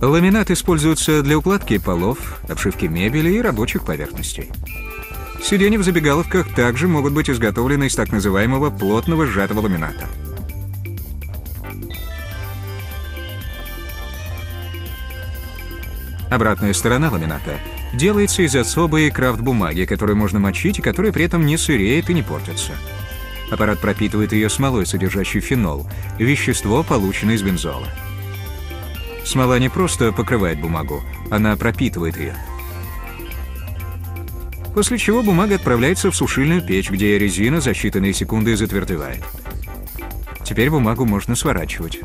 Ламинат используется для укладки полов, обшивки мебели и рабочих поверхностей. Сиденья в забегаловках также могут быть изготовлены из так называемого плотного сжатого ламината. Обратная сторона ламината делается из особой крафт-бумаги, которую можно мочить и которая при этом не сыреет и не портится. Аппарат пропитывает ее смолой, содержащей фенол, вещество, полученное из бензола. Смола не просто покрывает бумагу, она пропитывает ее. После чего бумага отправляется в сушильную печь, где резина за считанные секунды затвердевает. Теперь бумагу можно сворачивать.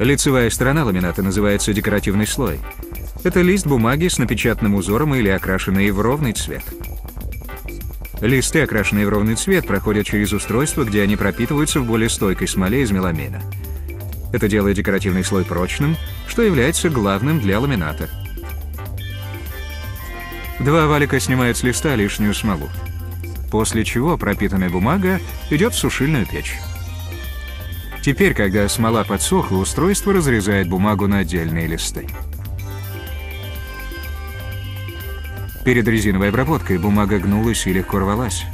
Лицевая сторона ламината называется декоративный слой. Это лист бумаги с напечатанным узором или окрашенный в ровный цвет. Листы, окрашенные в ровный цвет, проходят через устройство, где они пропитываются в более стойкой смоле из меламина. Это делает декоративный слой прочным, что является главным для ламината. Два валика снимают с листа лишнюю смолу, после чего пропитанная бумага идет в сушильную печь. Теперь, когда смола подсохла, устройство разрезает бумагу на отдельные листы. Перед резиновой обработкой бумага гнулась и легко рвалась.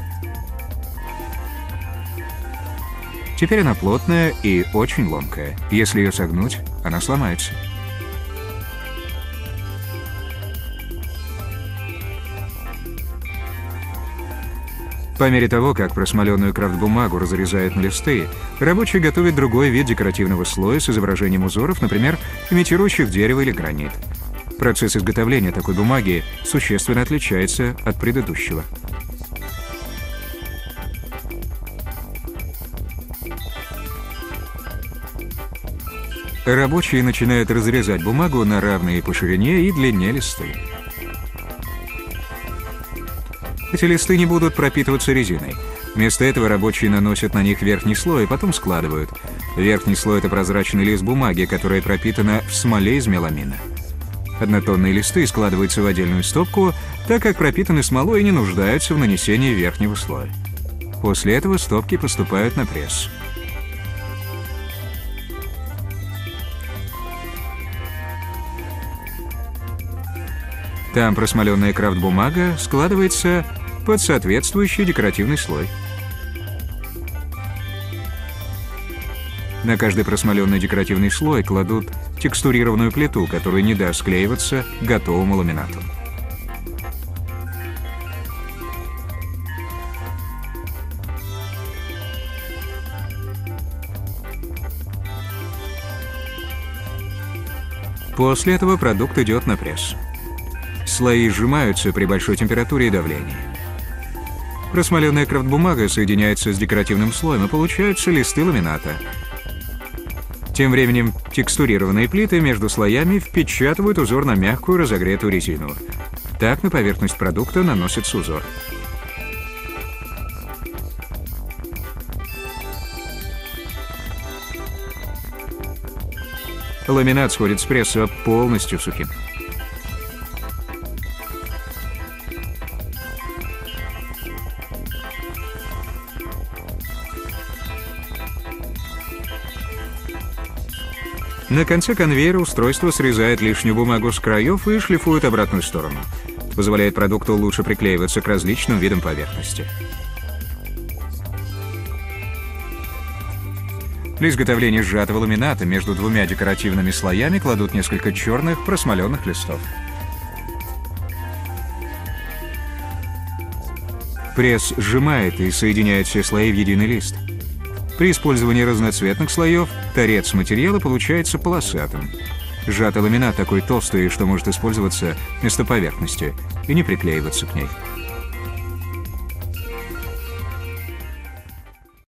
Теперь она плотная и очень ломкая. Если ее согнуть, она сломается. По мере того, как просмоленную крафт-бумагу разрезают на листы, рабочий готовит другой вид декоративного слоя с изображением узоров, например, имитирующих дерево или гранит. Процесс изготовления такой бумаги существенно отличается от предыдущего. Рабочие начинают разрезать бумагу на равные по ширине и длине листы. Эти листы не будут пропитываться резиной. Вместо этого рабочие наносят на них верхний слой и потом складывают. Верхний слой — это прозрачный лист бумаги, которая пропитана в смоле из меламина. Однотонные листы складываются в отдельную стопку, так как пропитаны смолой и не нуждаются в нанесении верхнего слоя. После этого стопки поступают на пресс. Там просмоленная крафт-бумага складывается под соответствующий декоративный слой. На каждый просмоленный декоративный слой кладут текстурированную плиту, которая не даст склеиваться готовому ламинату. После этого продукт идет на пресс. Слои сжимаются при большой температуре и давлении. Просмоленная крафт-бумага соединяется с декоративным слоем, и получаются листы ламината. Тем временем текстурированные плиты между слоями впечатывают узор на мягкую разогретую резину. Так на поверхность продукта наносится узор. Ламинат сходит с пресса полностью сухим. На конце конвейера устройство срезает лишнюю бумагу с краев и шлифует обратную сторону. Позволяет продукту лучше приклеиваться к различным видам поверхности. Для изготовления сжатого ламината между двумя декоративными слоями кладут несколько черных просмоленных листов. Пресс сжимает и соединяет все слои в единый лист. При использовании разноцветных слоев торец материала получается полосатым. Сжатый ламинат такой толстый, что может использоваться вместо поверхности и не приклеиваться к ней.